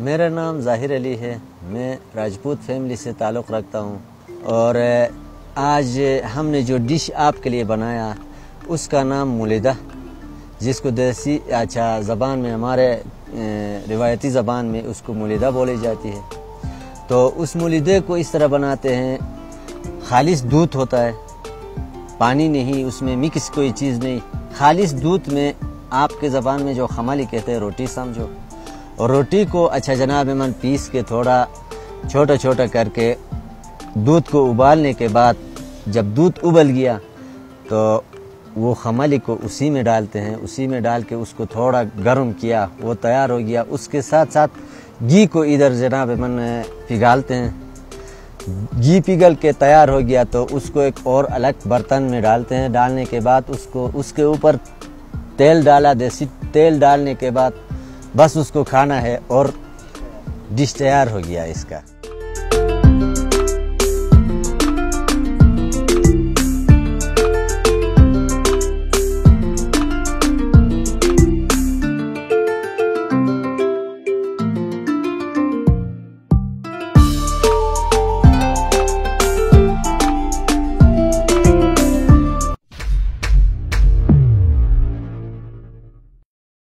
मेरा नाम ज़ाहिर अली है। मैं राजपूत फैमिली से ताल्लुक़ रखता हूँ। और आज हमने जो डिश आपके लिए बनाया, उसका नाम मुलिदा, जिसको देसी अच्छा ज़बान में, हमारे रिवायती ज़बान में उसको मुलिदा बोली जाती है। तो उस मुलिदे को इस तरह बनाते हैं, खालिश दूध होता है, पानी नहीं, उसमें मिक्स कोई चीज़ नहीं। खालिश दूध में आपके ज़बान में जो खमाली कहते हैं, रोटी समझो। और रोटी को अच्छा जनाब मन पीस के थोड़ा छोटा छोटा करके दूध को उबालने के बाद जब दूध उबल गया तो वो खमाली को उसी में डालते हैं। उसी में डाल के उसको थोड़ा गर्म किया, वो तैयार हो गया। उसके साथ साथ घी को इधर जनाब मन पिघालते हैं। घी पिघल के तैयार हो गया तो उसको एक और अलग बर्तन में डालते हैं। डालने के बाद उसको, उसके ऊपर तेल डाला, देसी तेल डालने के बाद बस उसको खाना है और डिश तैयार हो गया इसका।